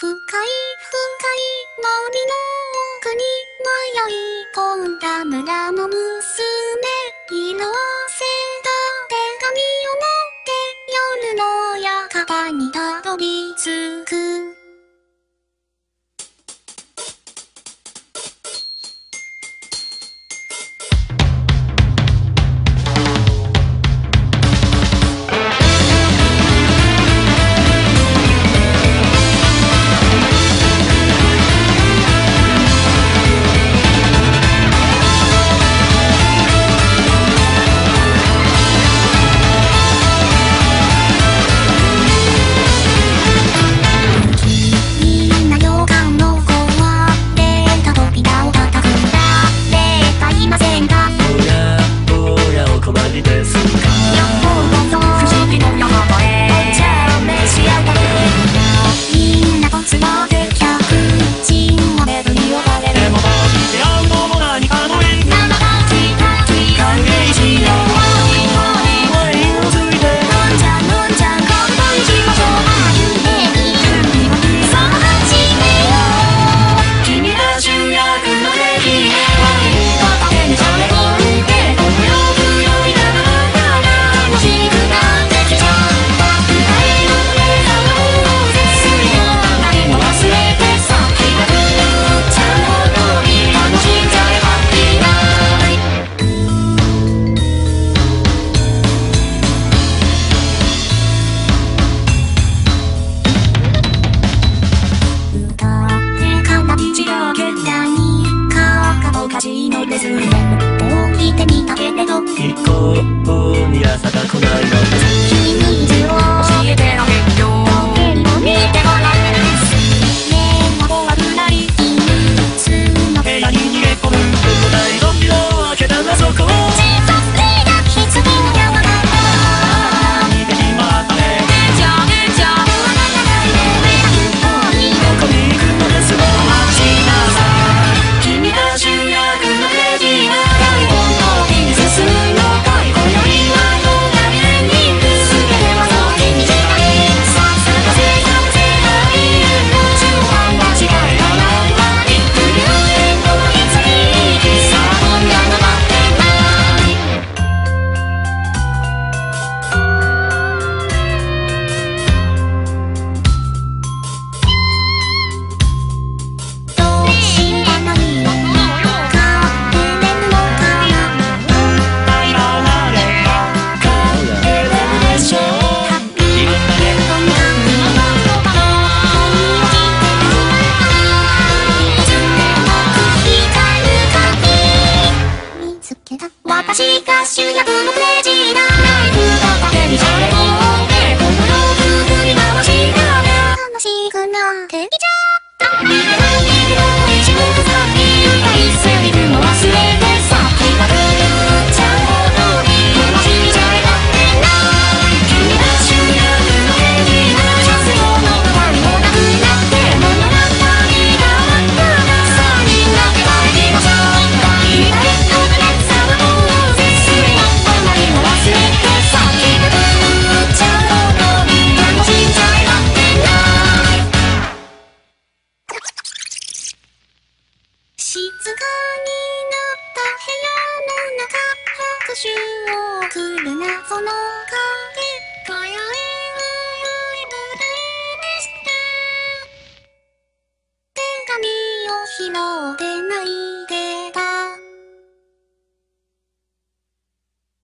深い深い森の奥に迷い込んだ村の娘。ずれを聞いてみたけれど一向に朝が来ないの先に水を教えてあげよう部屋に逃げ込むことないドミノを開けたらそこを。私が主役のクレイジーなライフが糧にされてこの世を振り回しながら楽しくなってきちゃった臭をする謎の影輝えはラでした。手紙を拾ってない。